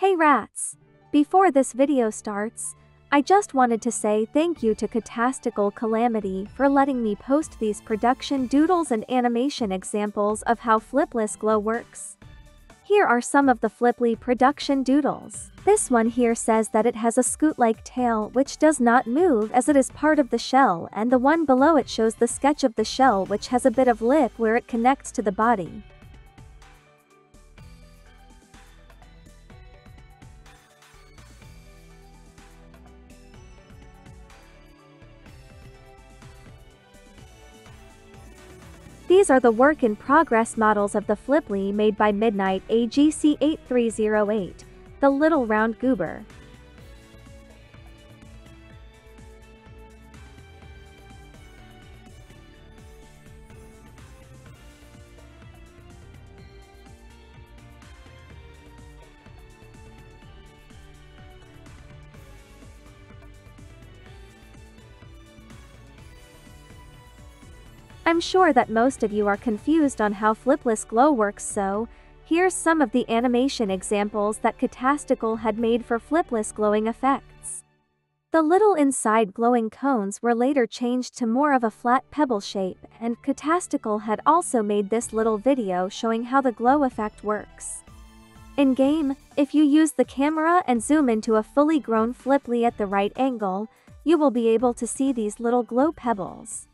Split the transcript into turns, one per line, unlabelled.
Hey rats! Before this video starts, I just wanted to say thank you to Catastical Calamity for letting me post these production doodles and animation examples of how Flipli's Glow works. Here are some of the Flipli production doodles. This one here says that it has a scoot-like tail which does not move as it is part of the shell and the one below it shows the sketch of the shell which has a bit of lip where it connects to the body. These are the work-in-progress models of the Flipli made by Midnight AJC 8308, the little round goober. I'm sure that most of you are confused on how Flipli's Glow works so, here's some of the animation examples that Catastical had made for Flipli's glowing effects. The little inside glowing cones were later changed to more of a flat pebble shape and Catastical had also made this little video showing how the glow effect works. In-game, if you use the camera and zoom into a fully grown Flipli at the right angle, you will be able to see these little glow pebbles.